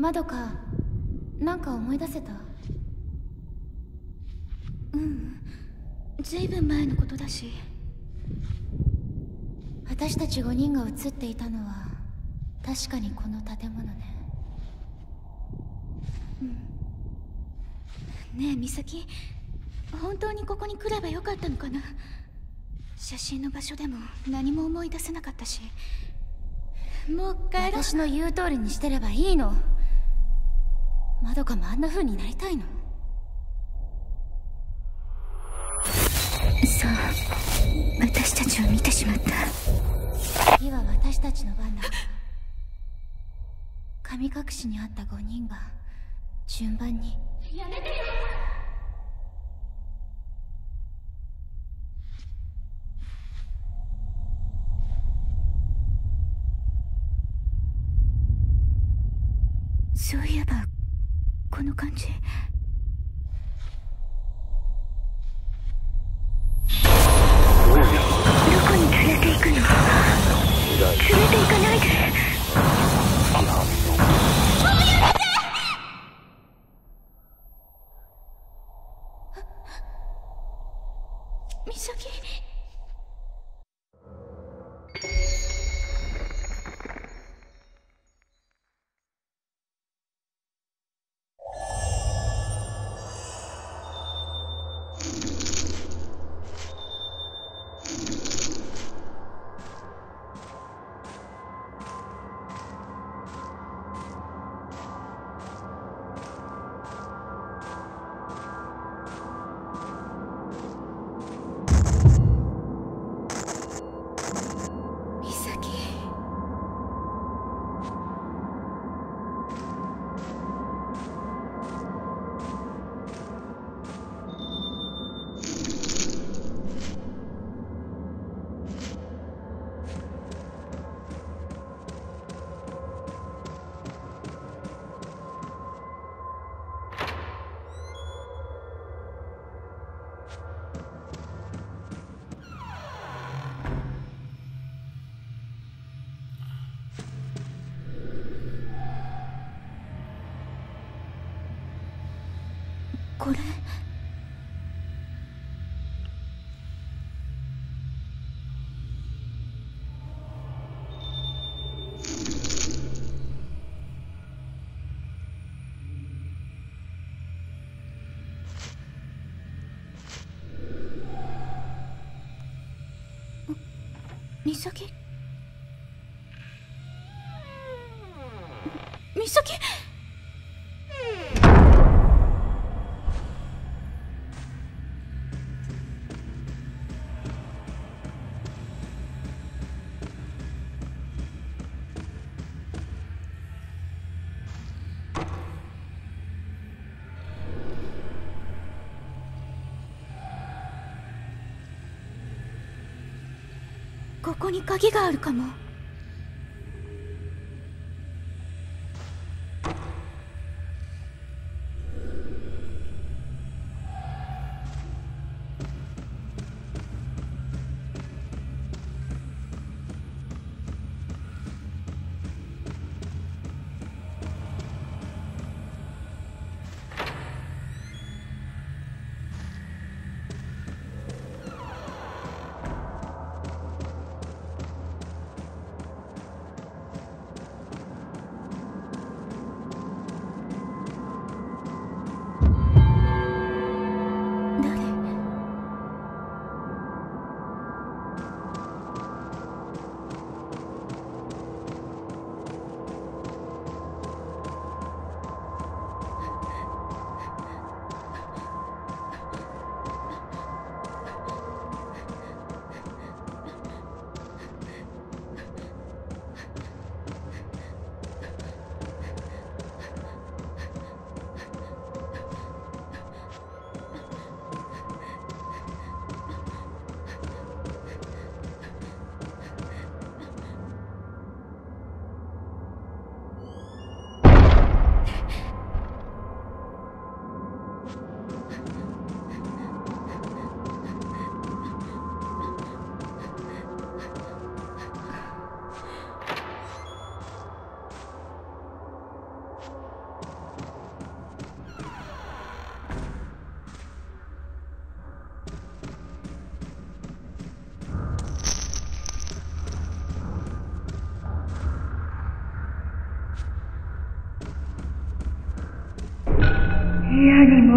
まどかなんか思い出せた？うん。ずいぶん前のことだし。私たち5人が映っていたのは確かにこの建物ね。ねえ美咲。本当にここに来ればよかったのかな。写真の場所でも何も思い出せなかったし。もう帰ろう。私の言う通りにしてればいいのまどかもあんな風になりたいの？そう。私たちを見てしまった。次は私たちの番だ。神隠しにあった5人が順番に。やめてよこれ。美咲。ここに鍵があるかも。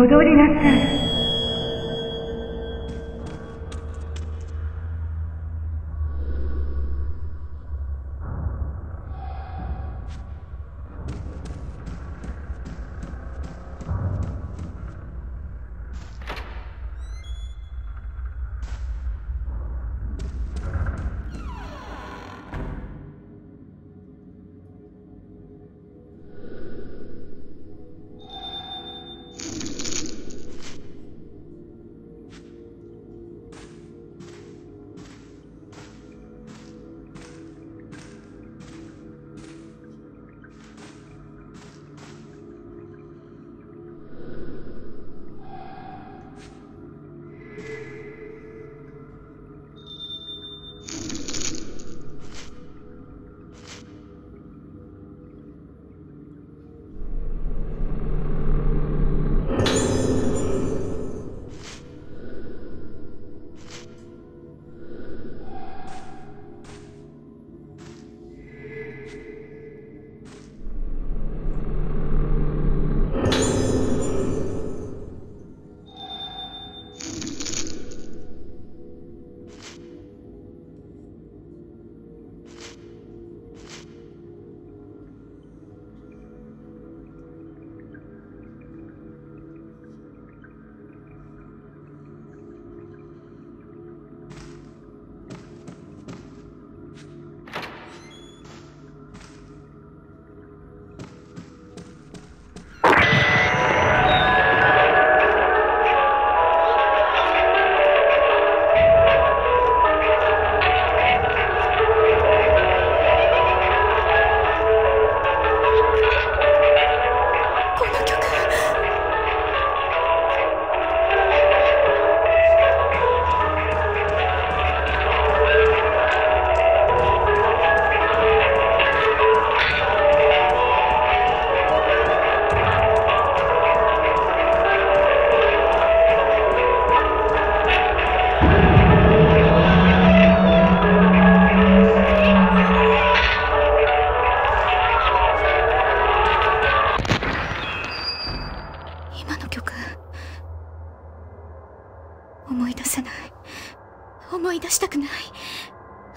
戻りなさい。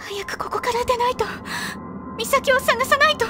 早くここから出ないと。美咲を探さないと。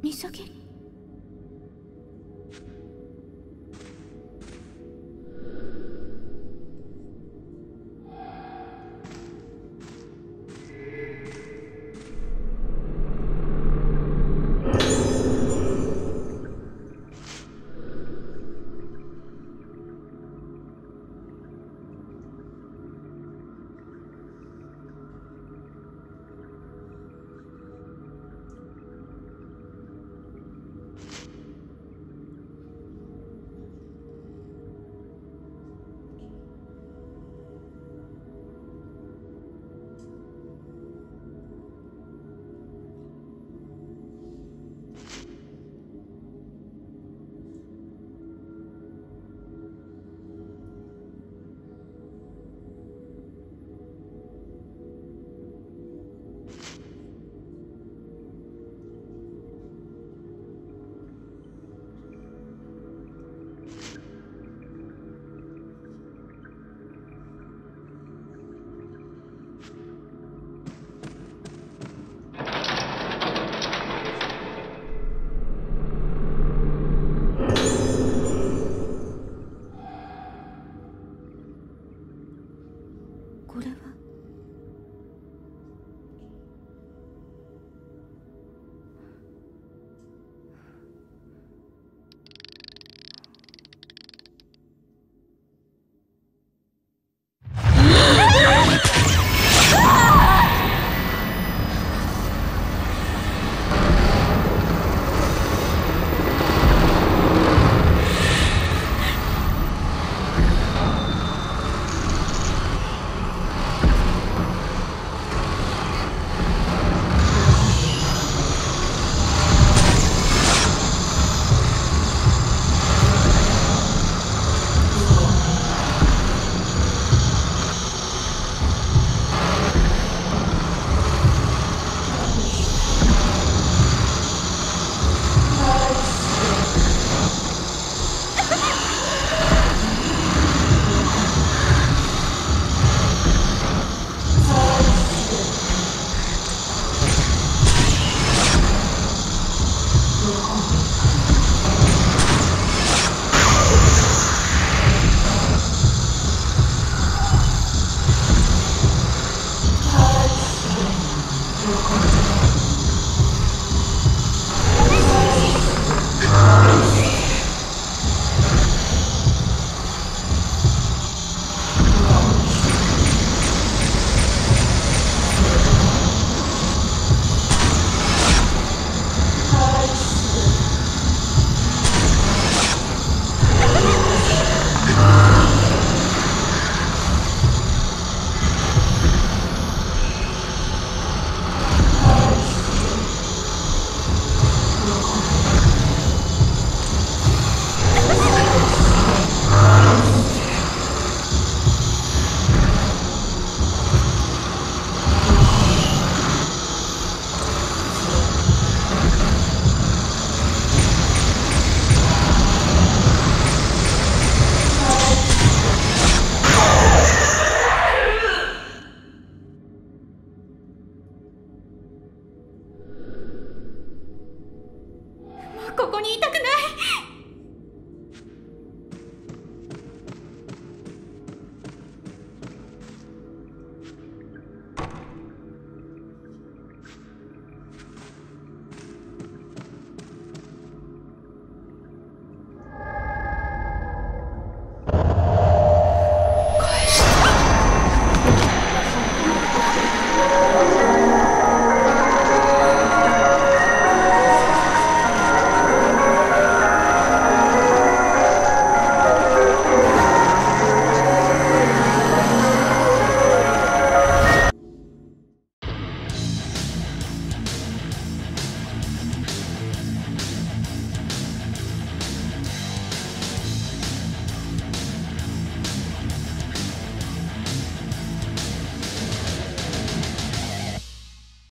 美咲こここにいたくない。